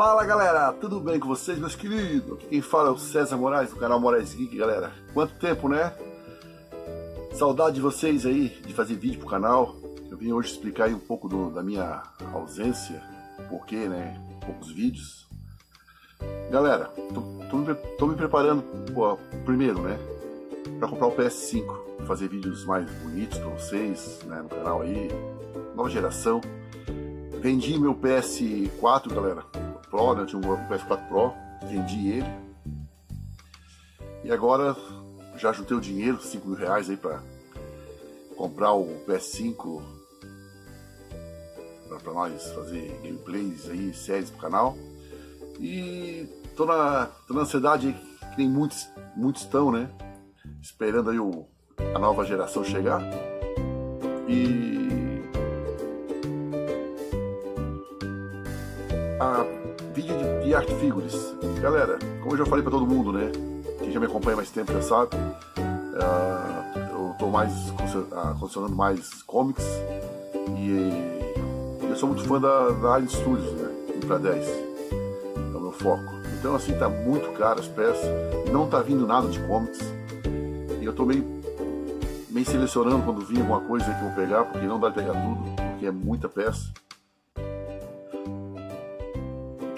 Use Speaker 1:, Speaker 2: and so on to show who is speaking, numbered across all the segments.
Speaker 1: Fala galera, tudo bem com vocês, meus queridos? Aqui quem fala é o César Moraes, do canal Moraes Geek, galera. Quanto tempo, né? Saudade de vocês aí, de fazer vídeo pro canal. Eu vim hoje explicar aí um pouco do, da minha ausência, porquê, né? Poucos vídeos. Galera, tô, tô, me, tô me preparando, pô, primeiro, né? Pra comprar o PS5, fazer vídeos mais bonitos pra vocês, né? No canal aí, nova geração. Vendi meu PS4, galera, Pro, né? Eu tinha um PS4 Pro, vendi ele. E agora já juntei o dinheiro, 5 mil reais aí pra comprar o PS5 para nós fazer gameplays aí, séries pro canal. E tô na, tô na ansiedade que nem muitos, muitos estão, né? Esperando aí o, a nova geração chegar. E a vídeo de, de art figures. Galera, como eu já falei para todo mundo, né? Quem já me acompanha mais tempo já sabe. Uh, eu estou mais uh, colecionando mais comics e eu sou muito fã da, da Alien Studios, né? Infra 10. É o meu foco. Então assim tá muito caro as peças, não tá vindo nada de comics. E eu tô meio, meio selecionando quando vir alguma coisa que eu vou pegar, porque não dá de pegar tudo, porque é muita peça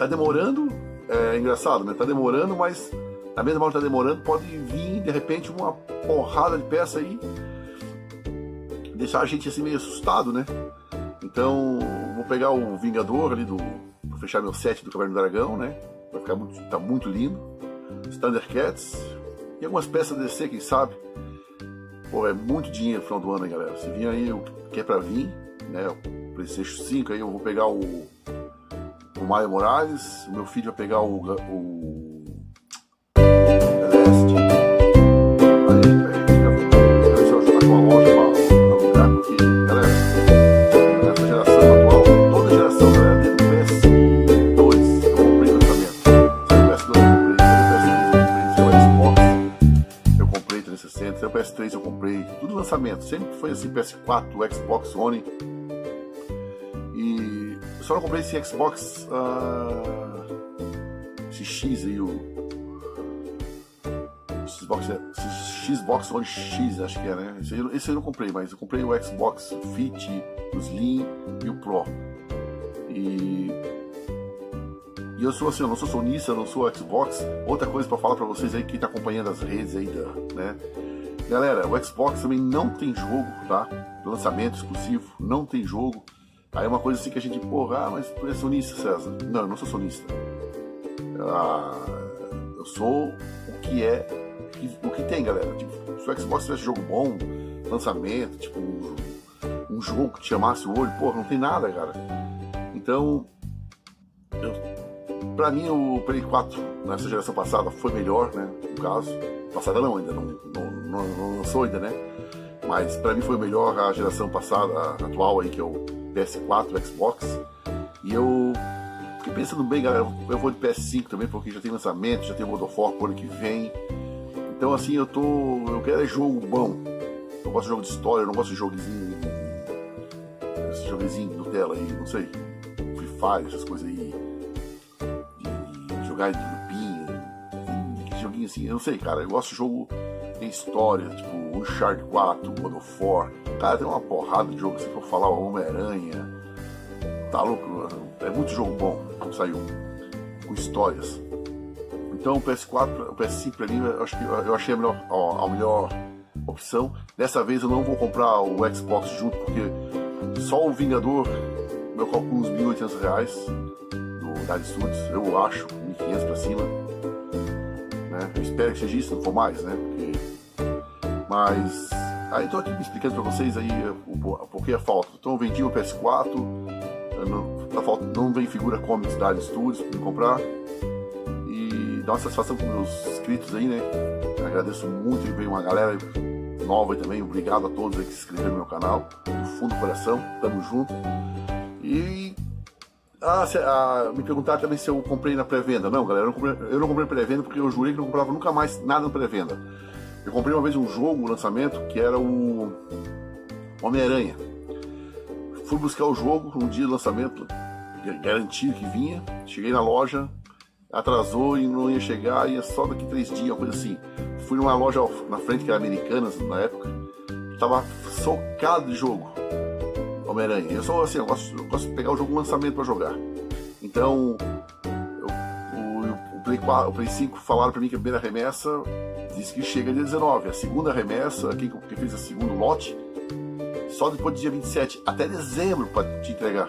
Speaker 1: tá demorando, é engraçado, né? Tá demorando, mas na mesma hora que tá demorando, pode vir de repente uma porrada de peça aí, deixar a gente assim meio assustado, né? Então, vou pegar o Vingador ali do. Vou fechar meu set do Caverna do Dragão, né? Vai ficar muito. tá muito lindo. Thundercats e algumas peças DC, quem sabe. Pô, é muito dinheiro no final do ano, hein, galera? Se vir aí o que é pra vir, né? O PlayStation 5 aí, eu vou pegar o o Maio Morales, o meu filho vai pegar o, o Celeste. Aí, aí, vai jogar com a loja pra alugar, porque, galera, nessa geração atual, toda geração, galera, o PS2 eu comprei lançamento. Saiu o PS2 eu comprei, saiu o PS3 eu comprei, saiu o Xbox eu comprei 360, saiu o PS3 eu comprei, tudo lançamento. Sempre foi assim, PS4, Xbox One eu só não comprei esse Xbox uh, esse X aí, o Xbox, Xbox One X, acho que é, né? Esse aí, esse eu não comprei, mas eu comprei o Xbox Fit, o Slim e o Pro. E, e eu sou assim, eu não sou sonista, eu não sou Xbox. Outra coisa para falar para vocês aí que tá acompanhando as redes aí, né? Galera, o Xbox também não tem jogo, tá? Lançamento exclusivo, não tem jogo. Aí é uma coisa assim que a gente, porra, ah, mas tu é sonista, César. Não, eu não sou sonista. Ah, eu sou o que é, o que tem, galera. Tipo, se o Xbox tivesse jogo bom, lançamento, tipo, um, jogo que te chamasse o olho, porra, não tem nada, cara. Então, eu, pra mim o Play 4 nessa geração passada foi melhor, né? No caso. Passada não, ainda não, não, não, não lançou ainda, né? Mas pra mim foi melhor a geração passada, a atual aí, que o PS4, Xbox. E eu fiquei pensando bem, galera, eu vou de PS5 também, porque já tem lançamento, já tem God of War pro ano que vem. Então assim, eu tô. Eu quero é jogo bom. Eu gosto de jogo de história, eu não gosto de joguezinho. Esse joguezinho Nutella aí, não sei. Free Fire, essas coisas aí. De, de jogar de grupinho. Joguinho assim, eu não sei, cara. Eu gosto de jogo tem história, tipo Uncharted 4, God of War. Cara, tem uma porrada de jogo. Se for falar Homem-Aranha, tá louco? É muito jogo bom que saiu, com histórias. Então o PS4, o PS5 pra mim, eu, acho que, eu achei a melhor, a melhor opção. Dessa vez eu não vou comprar o Xbox junto, porque só o Vingador, meu cálculo uns 1.800 reais do Dali Studios, eu acho, 1.500 pra cima. Né? Eu espero que seja isso, não for mais, né? Porque mas aí tô aqui me explicando para vocês aí o, porquê a falta. Então eu vendi o PS4, não, falta, não vem figura Comics da Studios para me comprar. E dá uma satisfação para meus inscritos aí, né? Agradeço muito e veio uma galera nova também. Obrigado a todos que se inscreveram no meu canal. Do fundo do coração, tamo junto. E ah, se, ah, me perguntaram também se eu comprei na pré-venda. Não, galera, eu não comprei, eu não comprei pré-venda porque eu jurei que não comprava nunca mais nada na pré-venda. Eu comprei uma vez um jogo, um lançamento, que era o Homem-Aranha. Fui buscar o jogo no dia do lançamento, garantido que vinha. Cheguei na loja, atrasou e não ia chegar, ia só daqui três dias, coisa assim. Fui numa loja na frente que era Americanas na época, tava socado de jogo. Homem-Aranha. Eu sou assim, eu gosto, eu gosto de pegar o jogo lançamento para jogar. Então, eu, o, o, Play 4, o Play 5 falaram para mim que a primeira remessa disse que chega dia 19. A segunda remessa, quem, fez o segundo lote, só depois do dia 27, até dezembro para te entregar.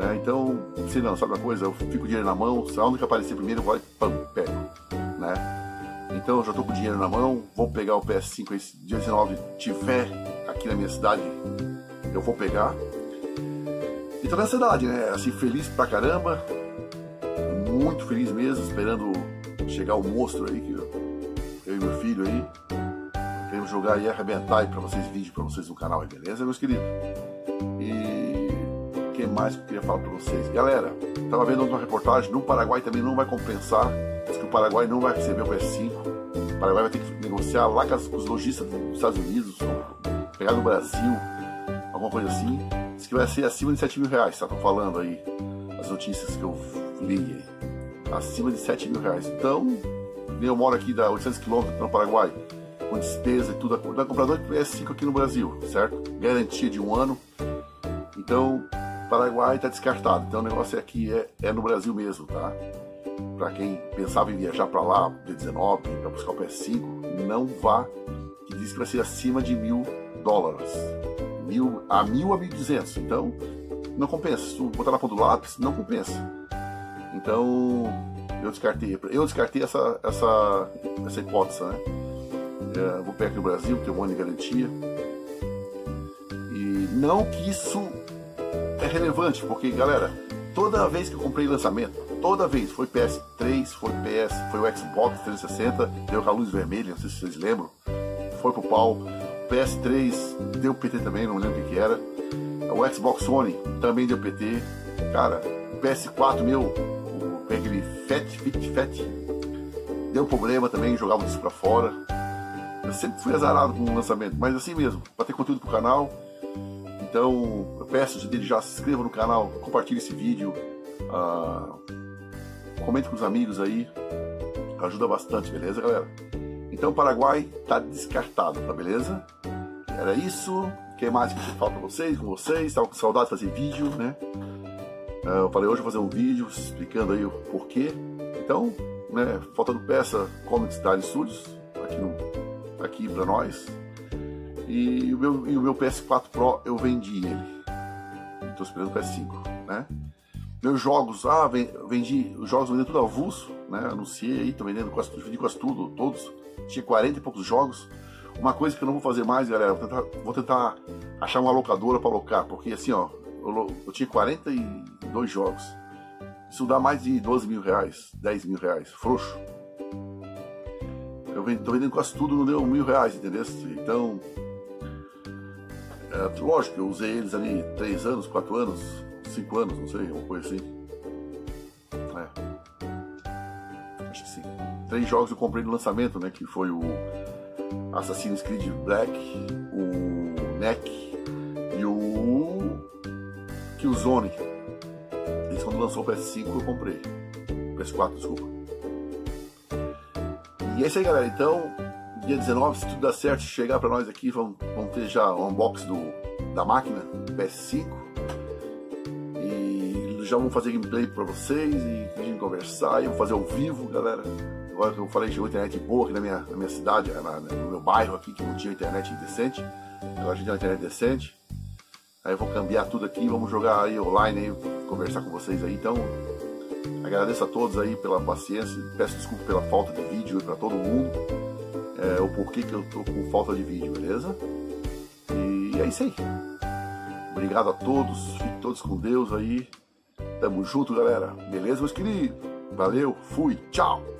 Speaker 1: Né? Então, se não, sabe uma coisa? Eu fico o dinheiro na mão, a única que aparecer primeiro, e pam, pego. Né? Então, eu já estou com o dinheiro na mão, vou pegar o PS5 esse dia 19, tiver aqui na minha cidade, eu vou pegar. Então, nessa idade, né? Assim, feliz pra caramba, muito feliz mesmo, esperando chegar o monstro aí, meu filho aí. Queremos jogar e arrebentar aí pra vocês, vídeo pra vocês no canal aí, beleza, meus queridos? E que mais que eu queria falar para vocês? Galera, estava vendo uma reportagem, no Paraguai também não vai compensar, diz que o Paraguai não vai receber o PS5, o Paraguai vai ter que negociar lá com, os lojistas dos Estados Unidos, pegar no Brasil, alguma coisa assim, diz que vai ser acima de 7 mil reais, tá? Tô falando aí, as notícias que eu li acima de 7 mil reais. Então, eu moro aqui da 800 quilômetros no Paraguai, com despesa e tudo, da comprador de PS5 aqui no Brasil, certo? Garantia de um ano. Então, Paraguai está descartado. Então o negócio aqui é, é no Brasil mesmo, tá? Para quem pensava em viajar para lá, dia 19, para buscar o PS5, não vá, que diz que vai ser acima de mil dólares. Mil, a mil a mil duzentos. Então, não compensa. Se tu botar na ponta do lápis, não compensa. Então, eu descartei. Eu descartei essa, essa, essa hipótese, né? É, vou pegar aqui no Brasil, tem um ano de garantia. E não que isso é relevante, porque, galera, toda vez que eu comprei lançamento, toda vez, foi PS3, foi PS, foi o Xbox 360, deu com a luz vermelha, não sei se vocês lembram, foi pro pau. PS3 deu PT também, não lembro o que, que era. O Xbox One também deu PT. Cara, o PS4 meu, o, aquele Fat, Fit, Fat, deu problema também, jogava isso pra fora. Eu sempre fui azarado com o lançamento, mas assim mesmo, para ter conteúdo pro canal, então, eu peço dele já se inscreva no canal, compartilhe esse vídeo, uh, comente com os amigos aí, ajuda bastante, beleza, galera? Então, Paraguai tá descartado, tá beleza? Era isso. O que mais que eu falo pra vocês, com vocês? Estava com saudade de fazer vídeo, né? Uh, eu falei hoje vou fazer um vídeo explicando aí o porquê. Então, né, faltando peça, Comics Style Studios, aqui, no, aqui pra nós. E o meu, e o meu PS4 Pro eu vendi ele. Estou esperando o PS5, né? Meus jogos, ah, vendi, os jogos vendendo tudo avulso, né? Anunciei aí, tô vendendo quase, vendi quase tudo, todos. Tinha 40 e poucos jogos. Uma coisa que eu não vou fazer mais, galera, vou tentar, vou tentar achar uma locadora para alocar, porque assim, ó, eu, tinha 42 jogos. Isso dá mais de 12 mil reais, 10 mil reais, frouxo. Eu tô vendendo quase tudo, não deu mil reais, entendeu? Então, é, lógico, eu usei eles ali 3 anos, 4 anos, 5 anos, não sei, uma coisa assim. É. Acho que sim. Três jogos eu comprei no lançamento, né? Que foi o Assassin's Creed Black, o NEC Killzone. Eles quando lançou o PS5 eu comprei. PS4, desculpa. E é isso aí, galera. Então, dia 19, se tudo der certo, chegar para nós aqui, vamos, vamos ter já o unboxing do, da máquina PS5 e já vamos fazer gameplay para vocês e a gente conversar e vamos fazer ao vivo, galera. Agora que eu falei, chegou internet boa aqui na minha, na minha cidade, na, no meu bairro aqui, que não tinha internet decente. Agora a gente tem uma internet decente. Aí eu vou cambiar tudo aqui, vamos jogar aí online aí, conversar com vocês aí. Então, agradeço a todos aí pela paciência, peço desculpa pela falta de vídeo para todo mundo é, o porquê que eu tô com falta de vídeo, beleza? E é isso aí. Obrigado a todos, fiquem todos com Deus aí. Tamo junto, galera. Beleza, meus queridos? Valeu, fui, tchau!